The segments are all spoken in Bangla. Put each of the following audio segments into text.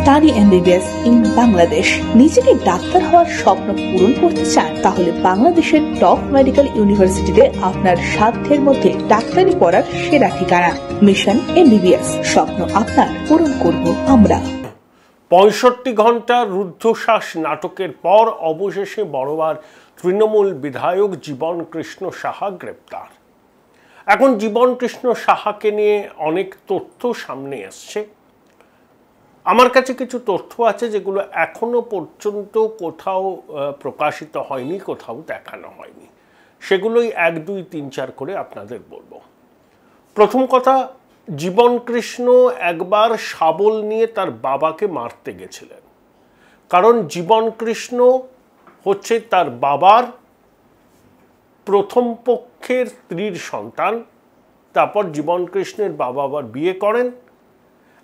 Study MBBS in Bangladesh. নিজেকে ডাক্তার হওয়ার স্বপ্ন পূরণ করতে চান, তাহলে বাংলাদেশের টপ মেডিকেল ইউনিভার্সিটিতে আপনার সাধ্যের মধ্যে ডাক্তারি পড়ার সেরা ঠিকানা। মিশন এমবিবিএস, স্বপ্ন আপনার পূরণ করব আমরা। পঁয়ষট্টি ঘণ্টা রুদ্ধশ্বাস নাটকের পর অবশেষে বড়বার তৃণমূল বিধায়ক জীবন কৃষ্ণ সাহা গ্রেপ্তার। এখন জীবন কৃষ্ণ সাহাকে নিয়ে অনেক তথ্য সামনে এসছে। আমার কাছে কিছু তথ্য আছে যেগুলো এখনও পর্যন্ত কোথাও প্রকাশিত হয়নি, কোথাও দেখানো হয়নি। সেগুলোই এক, দুই, তিন, চার করে আপনাদের বলব। প্রথম কথা জীবন কৃষ্ণ একবার শাবল নিয়ে তার বাবাকে মারতে গেছিলেন। কারণ জীবন কৃষ্ণ হচ্ছে তার বাবার প্রথম পক্ষের স্ত্রীর সন্তান, তারপর জীবন কৃষ্ণের বাবা আবার বিয়ে করেন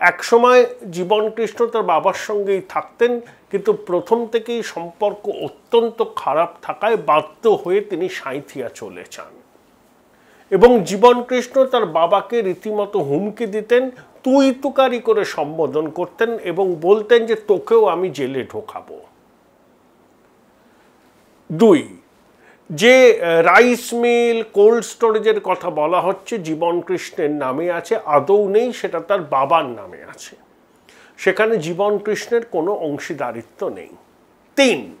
একসময় জীবন কৃষ্ণ তার বাবার সঙ্গেই থাকতেন, কিন্তু প্রথম থেকেই সম্পর্ক অত্যন্ত খারাপ থাকায় বাধ্য হয়ে তিনি সাঁইথিয়া চলে যান। এবং জীবন কৃষ্ণ তার বাবাকে রীতিমতো হুমকি দিতেন, তুই তুকারি করে সম্বোধন করতেন এবং বলতেন যে তোকেও আমি জেলে ঢোকাবো। দুই যে রাইস মিল কোল্ড স্টোরেজের কথা বলা হচ্ছে, জীবন কৃষ্ণের নামে আছে, আদৌ নেই, সেটা তার বাবার নামে আছে। সেখানে জীবন কৃষ্ণের কোনো অংশীদারিত্ব নেই। তিন,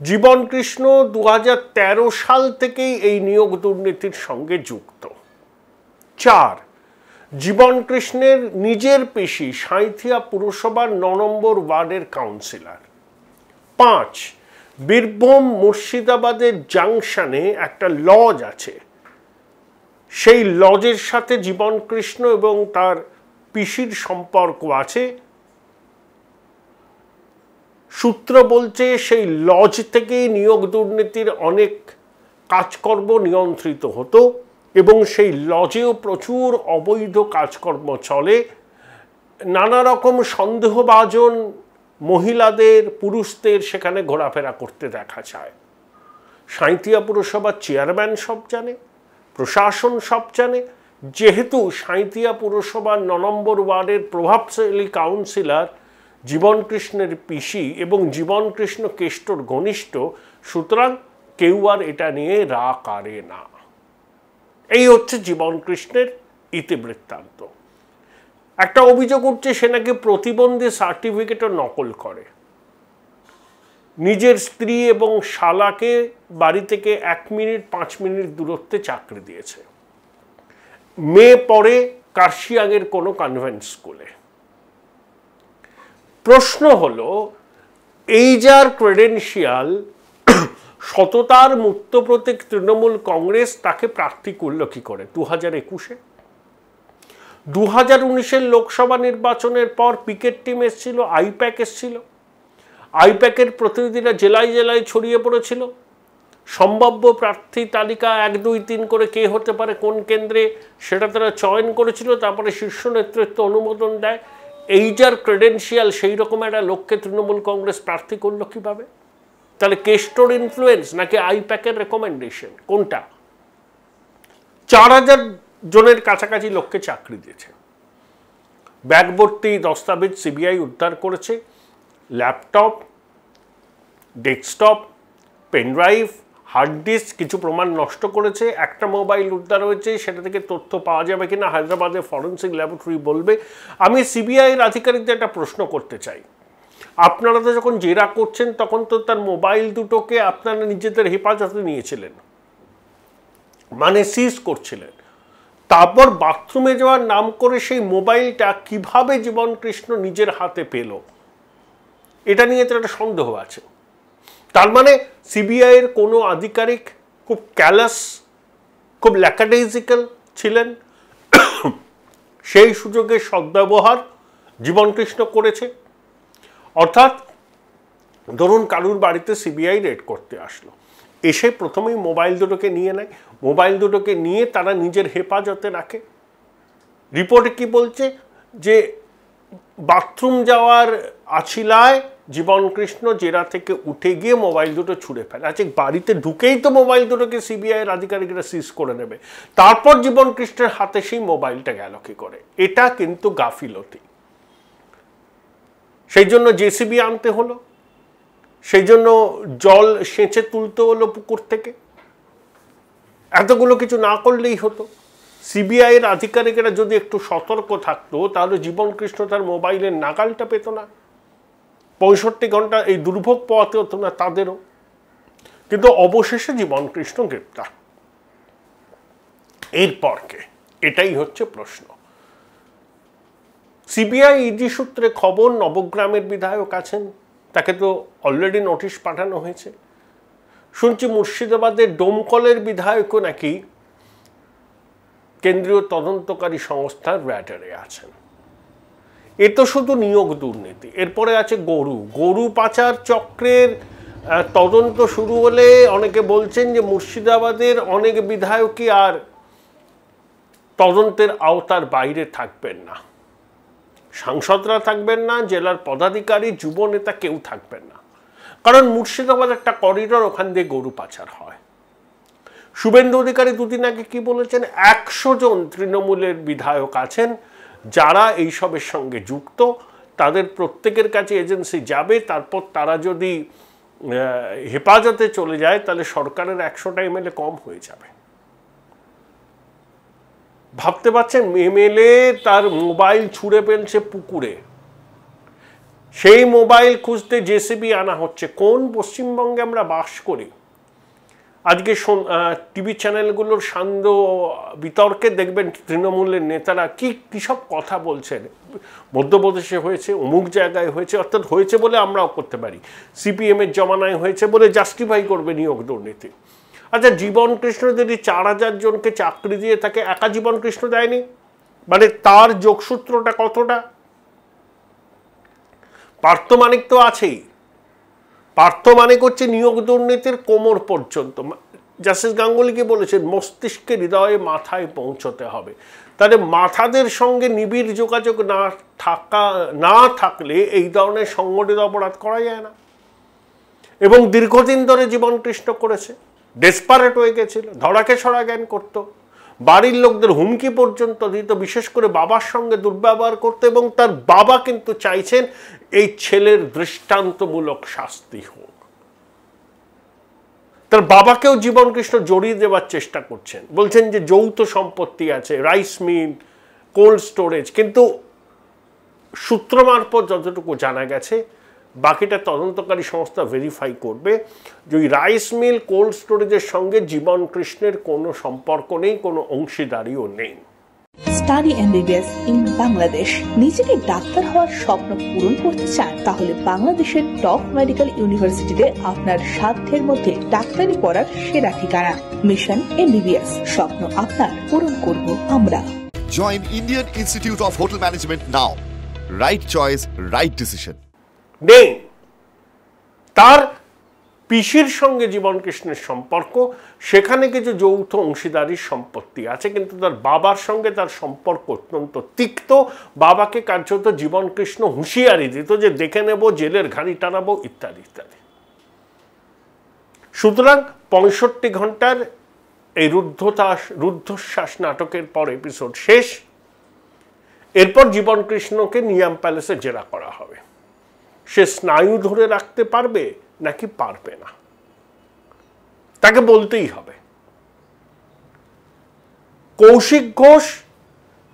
জীবন কৃষ্ণ দু হাজার তেরো সাল থেকেই এই নিয়োগ দুর্নীতির সঙ্গে যুক্ত। চার, জীবন কৃষ্ণের নিজের পেশি সাঁইথিয়া পুরসভার ন নম্বর ওয়ার্ডের কাউন্সিলর পাঁচ বীরভূম মুর্শিদাবাদের জাংশনে একটা লজ আছে। সেই লজের সাথে জীবন কৃষ্ণ এবং তার পিসির সম্পর্ক আছে। সূত্র বলছে সেই লজ থেকেই নিয়োগ দুর্নীতির অনেক কাজকর্ম নিয়ন্ত্রিত হতো এবং সেই লজেও প্রচুর অবৈধ কাজকর্ম চলে। নানা রকম সন্দেহভাজন মহিলাদের, পুরুষদের সেখানে ঘোরাফেরা করতে দেখা যায়। সাঁইতিয়া পুরসভার চেয়ারম্যান সব জানে, প্রশাসন সব জানে। যেহেতু সাঁইতিয়া পুরসভার ন নম্বর ওয়ার্ডের প্রভাবশালী কাউন্সিলর জীবনকৃষ্ণের পিসি এবং জীবনকৃষ্ণ কেষ্টর ঘনিষ্ঠ, সুতরাং কেউ আর এটা নিয়ে রা কারে না। এই হচ্ছে জীবন কৃষ্ণের ইতিবৃত্তান্ত। একটা অভিযোগ উঠছে, সে নাকি প্রতিবন্ধী সার্টিফিকেটও নকল করে। নিজের স্ত্রী এবং শালাকে বাড়ি থেকে এক মিনিট, পাঁচ মিনিট দূরত্বে চাকরি দিয়েছে। মেয়ে পড়ে কার্শিয়াংয়ের কোনো কনভেন্ট স্কুলে প্রশ্ন হলো, এই যার ক্রেডেন্সিয়াল সততার মুক্ত প্রতীক তৃণমূল কংগ্রেস তাকে প্রার্থী করল কি করে? দু হাজার একুশে? দু হাজার উনিশের লোকসভা নির্বাচনের পর পিকেট টিম এসেছিল, আইপ্যাক এসেছিল। আইপ্যাকের প্রতিনিধিরা জেলায় জেলায় ছড়িয়ে পড়েছিল। সম্ভাব্য প্রার্থী তালিকা এক, দুই, তিন করে কে হতে পারে, কোন কেন্দ্রে সেটা তারা চয়ন করেছিল, তারপরে শীর্ষ নেতৃত্ব অনুমোদন দেয়। এই যার ক্রেডেন্সিয়াল সেই রকম একটা লোককে তৃণমূল কংগ্রেস প্রার্থী করল কীভাবে? তাহলে কেস্টোর ইনফ্লুয়েন্স নাকি আইপ্যাকের রেকমেন্ডেশন কোনটা? চার হাজার জনের কাছাকাছি লোককে চাকরি দিয়েছে। ব্যাগ ভর্তি দস্তাবেজ সিবিআই উদ্ধার করেছে, laptop, desktop pen drive hard disk কিছু প্রমাণ নষ্ট করেছে, একটা মোবাইল উদ্ধার হয়েছে, সেটা থেকে তথ্য পাওয়া যাবে কিনা হায়দ্রাবাদে ফরেন্সিক ল্যাবরেটরি বলবে। আমি সিবিআইয়ের আধিকারিকদের একটা প্রশ্ন করতে চাই। আপনারা তো যখন জেরা করছেন, তখন তো তার মোবাইল দুটোকে আপনারা নিজেদের হেফাজতে নিয়েছিলেন। মানে সিজ করছিলেন। তারপর বাথরুমে যাওয়ার নাম করে সেই মোবাইলটা কীভাবে জীবন কৃষ্ণ নিজের হাতে পেল? এটা নিয়ে তো একটা সন্দেহ আছে। তার মানে সিবিআইয়ের কোনো আধিকারিক খুব ক্যালাস খুব ল্যাকাডাইজিক্যাল ছিলেন। সেই সুযোগে সদ্ব্যবহার জীবনকৃষ্ণ করেছে। অর্থাৎ ধরুন কারুর বাড়িতে সিবিআই রেড করতে আসলো। এসে প্রথমেই মোবাইল দুটোকে নিয়ে নেয়। মোবাইল দুটোকে নিয়ে তারা নিজের হেফাজতে রাখে। রিপোর্টে কি বলছে? যে বাথরুম যাওয়ার আছিলায় জীবন কৃষ্ণ জেরা থেকে উঠে গিয়ে মোবাইল দুটো ছুঁড়ে ফেলে। আচ্ছা বাড়িতে ঢুকেই তো মোবাইল দুটোকে সিবিআইয়ের আধিকারিকরা সিজ করে নেবে। তারপর জীবন কৃষ্ণের হাতে সেই মোবাইলটা গেল কি করে? এটা কিন্তু গাফিলতি। সেই জন্য জেসিবি আনতে হলো। সেই জন্য জল সেঁচে তুলতে হলো পুকুর থেকে। এতগুলো কিছু না করলেই হতো। সিবিআই এর আধিকারিকেরা যদি একটু সতর্ক থাকতো, তাহলে জীবন কৃষ্ণ তার মোবাইলের নাগালটা পেত না। পঁয়ষট্টি ঘণ্টা এই দুর্ভোগ পোয়াতে হতো না তাদেরও। কিন্তু অবশেষে জীবন কৃষ্ণ গ্রেপ্তার। এরপর কে? এটাই হচ্ছে প্রশ্ন। সিবিআই ইডি সূত্রে খবর, নবগ্রামের বিধায়ক আছেন। তাকে তো অলরেডি নোটিশ পাঠানো হয়েছে। শুনছি মুর্শিদাবাদের ডোমকলের বিধায়কও নাকি কেন্দ্রীয় তদন্তকারী সংস্থার র্যাডারে আছেন। এ তো শুধু নিয়োগ দুর্নীতি, এরপরে আছে গরু। গরু পাচার চক্রের তদন্ত শুরু হলে অনেকে বলছেন যে মুর্শিদাবাদের অনেক বিধায়কই আর তদন্তের আওতার বাইরে থাকবেন না। সাংসদরা থাকবেন না, জেলার পদাধিকারী যুব নেতা কেউ থাকবেন না। কারণ মুর্শিদাবাদ একটা করিডর, ওখান দিয়ে গরু পাচার হয়। শুভেন্দু অধিকারী দুদিন আগে কি বলেছেন? একশো জন তৃণমূলের বিধায়ক আছেন, যারা এইসবের সঙ্গে যুক্ত। তাদের প্রত্যেকের কাছে এজেন্সি যাবে, তারপর তারা যদি হেফাজতে চলে যায়, তাহলে সরকারের একশোটা এমএলএ কম হয়ে যাবে। ভাবতে পারছেন? এমএলএ তার মোবাইল ছুঁড়ে ফেলছে পুকুরে। সেই মোবাইল খুঁজতে জেসিবি আনা হচ্ছে। কোন পশ্চিমবঙ্গে আমরা বাস করি? আজকে টিভি চ্যানেলগুলোর সান্ধ্য বিতর্কে দেখবেন তৃণমূলের নেতারা কি, কী সব কথা বলছেন? মধ্যপ্রদেশে হয়েছে, অমুক জায়গায় হয়েছে, অর্থাৎ হয়েছে বলে আমরাও করতে পারি। সিপিএমের জমানায় হয়েছে বলে জাস্টিফাই করবে নিয়োগ দুর্নীতি। আচ্ছা জীবন কৃষ্ণ যদি চার হাজার জনকে চাকরি দিয়ে তাকে একা জীবন কৃষ্ণ দেয়নি? মানে তার যোগসূত্রটা কতটা? পার্থমানিক তো আছেই। পার্থমানিক হচ্ছে নিয়োগ দুর্নীতির কোমর পর্যন্ত। জাসিস গাঙ্গুলি কি বলেছেন? মস্তিষ্কে হৃদয়ে মাথায় পৌঁছতে হবে। তাহলে মাথাদের সঙ্গে নিবিড় যোগাযোগ না থাকা, না থাকলে এই ধরনের সংগঠিত অপরাধ করা যায় না। এবং দীর্ঘদিন ধরে জীবন কৃষ্ণ করেছে। ডেসপারেট হয়ে গেছিল, ধরাকে সরা জ্ঞান করতো। বাড়ির লোকদের হুমকি পর্যন্ত দিত, বিশেষ করে বাবার সঙ্গে দুর্ব্যবহার করতো এবং তার বাবা কিন্তু চাইছেন এই ছেলের দৃষ্টান্তমূলক শাস্তি হোক। তার বাবাকেও জীবন কৃষ্ণ জড়িয়ে দেওয়ার চেষ্টা করছেন। বলছেন যে যৌথ সম্পত্তি আছে রাইস মিল কোল্ড স্টোরেজ কিন্তু সূত্র মারফত যতটুকু জানা গেছে বাকিটা তদন্তকারী সংস্থা ভেরিফাই করবে যে ওই রাইস মিল কোল্ড স্টোরেজের সঙ্গে জীবন কৃষ্ণের কোনো সম্পর্ক নেই কোনো অংশীদারিও নেই। স্টাডি এমবিবিএস ইন বাংলাদেশ নিজেকে ডাক্তার হওয়ার স্বপ্ন পূরণ করতে চান তাহলে বাংলাদেশের টপ মেডিকেল ইউনিভার্সিটিতে আপনার সাধ্যের মধ্যে ডাক্তারি পড়ার সেরা ঠিকানা। মিশন এমবিবিএস স্বপ্ন আপনার পূরণ করব আমরা। Join Indian Institute of Hotel Management now. Right choice, right decision. নেই। তার পিসির সঙ্গে জীবন কৃষ্ণের সম্পর্ক, সেখানে কিছু যৌথ অংশীদারির সম্পত্তি আছে, কিন্তু তার বাবার সঙ্গে তার সম্পর্ক অত্যন্ত তিক্ত। বাবাকে কার্যত জীবন কৃষ্ণ হুঁশিয়ারি দিত যে দেখে নেব, জেলের ঘাড়ি টানাবো, ইত্যাদি ইত্যাদি। সুতরাং পঁয়ষট্টি ঘণ্টার এই রুদ্ধতাস, রুদ্ধশ্বাস নাটকের পর এপিসোড শেষ। এরপর জীবন কৃষ্ণকে নিয়াম প্যালেসে জেরা করা হবে। সে স্নায়ু ধরে রাখতে পারবে নাকি পারবে না? তাকে বলতেই হবে। কৌশিক ঘোষ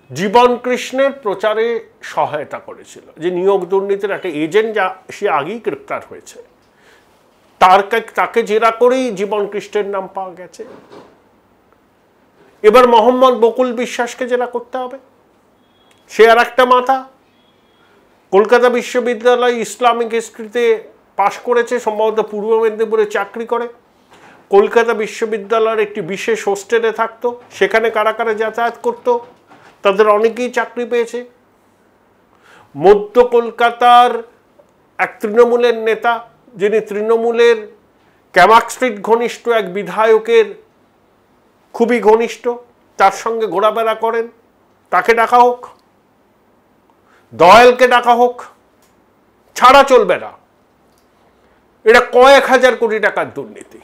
জীবন কৃষ্ণের প্রচারে সহায়তা করেছিল। যে নিয়োগ দুর্নীতির একটা এজেন্ট যা সে আগেই গ্রেপ্তার হয়েছে, তার তাকে জেরা করেই জীবন কৃষ্ণের নাম পাওয়া গেছে। এবার মোহাম্মদ বকুল বিশ্বাসকে জেরা করতে হবে। সে আর একটা মাথা কলকাতা বিশ্ববিদ্যালয় ইসলামিক হিস্ট্রিতে পাশ করেছে, সম্ভবত পূর্ব মেদিনীপুরে চাকরি করে। কলকাতা বিশ্ববিদ্যালয়ের একটি বিশেষ হোস্টেলে থাকতো, সেখানে কারা কারা যাতায়াত করত। তাদের অনেকেই চাকরি পেয়েছে। মধ্য কলকাতার এক তৃণমূলের নেতা, যিনি তৃণমূলের ক্যামাক স্ট্রিট ঘনিষ্ঠ এক বিধায়কের খুবই ঘনিষ্ঠ, তার সঙ্গে ঘোরাফেরা করেন। তাকে ডাকা হোক দয়ালকে ডাকা হোক, ছাড়া চলবে না। এটা কয়েক হাজার কোটি টাকার দুর্নীতি।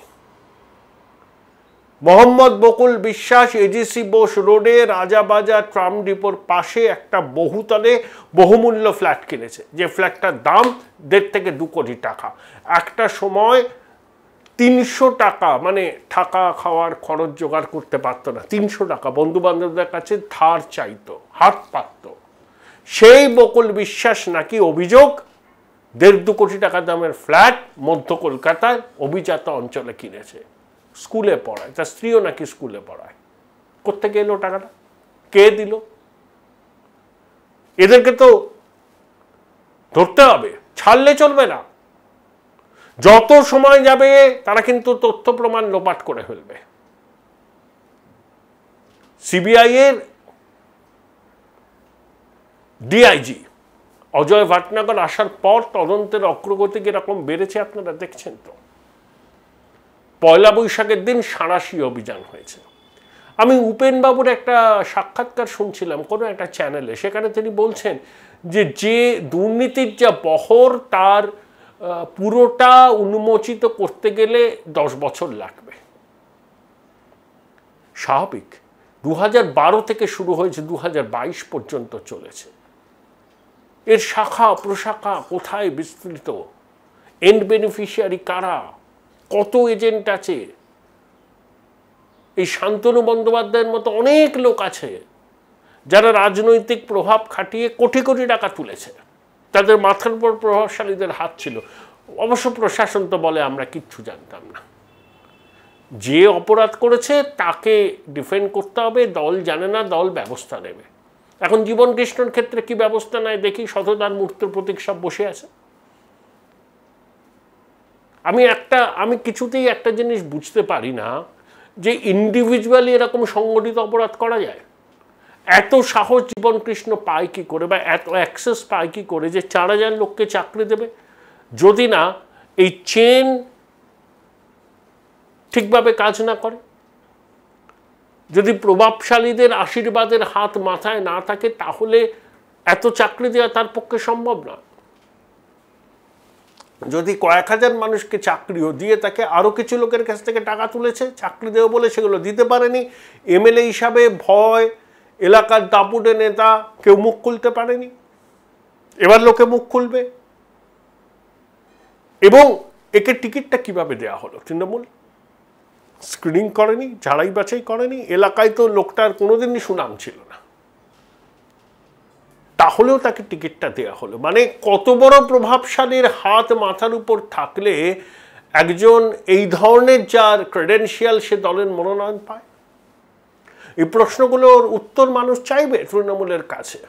মোহাম্মদ বকুল বিশ্বাস এজিসি বোস রোডে রাজাবাজার ট্রাম ডিপোর পাশে একটা বহুতলে বহুমূল্য ফ্ল্যাট কিনেছে। যে ফ্ল্যাটটার দাম দেড় থেকে দু কোটি টাকা। একটা সময় তিনশো টাকা মানে থাকা, খাওয়ার খরচ জোগাড় করতে পারতো না। তিনশো টাকা। বন্ধু বান্ধবদের কাছে ধার চাইতো, হাত পাতত। সেই বকুল বিশ্বাস নাকি অভিযোগ, দেড় দু কোটি টাকা দামের ফ্ল্যাট মধ্য কলকাতার অভিজাত অঞ্চলে কিনেছে। স্কুলে পড়ায়, তার স্ত্রীও নাকি স্কুলে পড়ায়। কোথেকে এলো টাকাটা? কে দিল? এদেরকে তো ধরতে হবে, ছাড়লে চলবে না। যত সময় যাবে, তারা কিন্তু তথ্য প্রমাণ লোপাট করে ফেলবে। সিবিআই এর ডিআইজি অজয় ভাটনাগর আসার পর তদন্তের অগ্রগতি কীরকম বেড়েছে আপনারা দেখছেন তো? পয়লা বৈশাখের দিন সাঁড়াশি অভিযান হয়েছে। আমি উপেনবাবুর একটা সাক্ষাৎকার শুনছিলাম কোনো একটা চ্যানেলে, সেখানে তিনি বলছেন যে যে দুর্নীতির যা বহর তার পুরোটা উন্মোচিত করতে গেলে দশ বছর লাগবে। স্বাভাবিক দু থেকে শুরু হয়েছে দু হাজার বাইশ পর্যন্ত চলেছে। এর শাখা, প্রশাখা কোথায় বিস্তৃত? এন্ড বেনিফিশিয়ারি কারা? কত এজেন্ট আছে? এই শান্তনু বন্দ্যোপাধ্যায়ের মতো অনেক লোক আছে, যারা রাজনৈতিক প্রভাব খাটিয়ে কোটি কোটি টাকা তুলেছে। তাদের মাথার উপর প্রভাবশালীদের হাত ছিল। অবশ্য প্রশাসন তো বলে আমরা কিচ্ছু জানতাম না। যে অপরাধ করেছে তাকে ডিফেন্ড করতে হবে, দল জানে না, দল ব্যবস্থা নেবে। এখন জীবন কৃষ্ণর ক্ষেত্রে কি ব্যবস্থা নেয় দেখি শতদার মূর্তির প্রতীক সব বসে আছে। আমি একটা, আমি কিছুতেই একটা জিনিস বুঝতে পারি না যে ইন্ডিভিজুয়ালি এরকম সংগঠিত অপরাধ করা যায়। এত সাহস জীবন কৃষ্ণ পায় কি করে বা এত অ্যাক্সেস পায় কি করে যে চার হাজার লোককে চাকরি দেবে? যদি না, এই চেন ঠিকভাবে কাজ না করে। প্রভাবশালীদের আশীর্বাদের হাত মাথায় না থাকে, তাহলে এত চাকরি দেওয়া তার পক্ষে সম্ভব না। যদি কয়েক হাজার মানুষকে চাকরিও দিয়ে তাকে আরও কিছু লোকের কাছ থেকে টাকা তুলেছে, চাকরি দেবো বলে সেগুলো দিতে পারেনি, এমএলএ হিসাবে ভয়, এলাকার দাপুটে নেতা কেউ মুখ খুলতে পারেনি। এবার লোকে মুখ খুলবে। এবং একে টিকিটটা কীভাবে দেয়া হলো, তৃণমূল? স্ক্রিনিং করেনি ঝাড়াই বাছাই করেনি, এলাকায় তো লোকটার কোনোদিনই সুনাম ছিল না। তাহলেও তাকে টিকিটটা দেওয়া হলো। মানে কত বড় প্রভাবশালীর হাত মাথার উপর থাকলে একজন এই ধরনের যার ক্রেডেন্সিয়াল সে দলের মনোনয়ন পায়? এই প্রশ্নগুলোর উত্তর মানুষ চাইবে তৃণমূলের কাছে।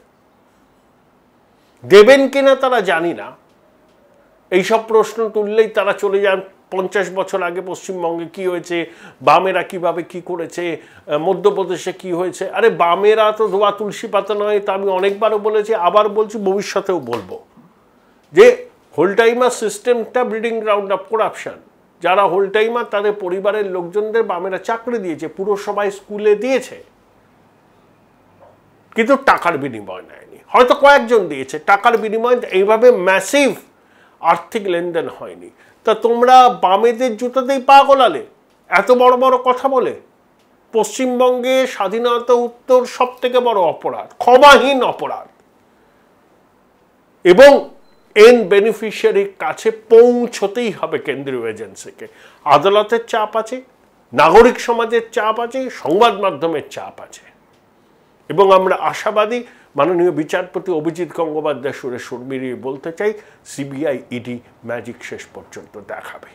দেবেন কিনা তারা জানি না। এইসব প্রশ্ন তুললেই তারা চলে যান পঞ্চাশ বছর আগে পশ্চিমবঙ্গে কি হয়েছে, বামেরা কীভাবে কি করেছে মধ্যপ্রদেশে কি হয়েছে? আরে বামেরা তো ধোয়া তুলসী পাতা নয়, তা আমি অনেকবারও বলেছি, আবার বলছি ভবিষ্যতেও বলব। যে হোল টাইমার সিস্টেমটা ব্রিডিং গ্রাউন্ড অফ করাপশন। যারা হোল টাইমার তাদের পরিবারের লোকজনদের বামেরা চাকরি দিয়েছে, পুরসভায় স্কুলে দিয়েছে। কিন্তু টাকার বিনিময় নেয়নি। হয়তো কয়েকজন দিয়েছে, টাকার বিনিময়, এইভাবে ম্যাসিভ আর্থিক লেনদেন হয়নি। তা তোমরা বামেদের জুতোতেই পা গোলালে, এত বড় বড় কথা বলে। পশ্চিমবঙ্গে স্বাধীনতা উত্তর সব থেকে বড় অপরাধ, ক্ষমাহীন অপরাধ। এবং এন বেনিফিশিয়ারির কাছে পৌঁছতেই হবে কেন্দ্রীয় এজেন্সিকে আদালতের চাপ আছে, নাগরিক সমাজের চাপ আছে, সংবাদ মাধ্যমের চাপ আছে। এবং আমরা আশাবাদী মাননীয় বিচারপতি অভিজিৎ গঙ্গোপাধ্যায় সুরে সুরমিরিয়ে বলতে চাই সিবিআই ইডি ম্যাজিক শেষ পর্যন্ত দেখাবে।